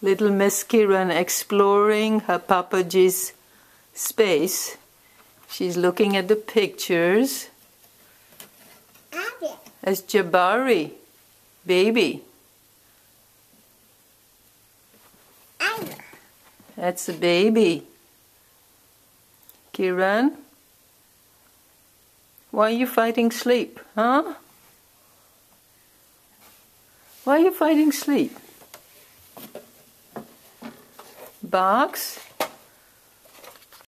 Little Miss Kiran exploring her Papaji's space. She's looking at the pictures. That's Jabari, baby. That's a baby. Kiran, why are you fighting sleep, huh? Why are you fighting sleep? Box?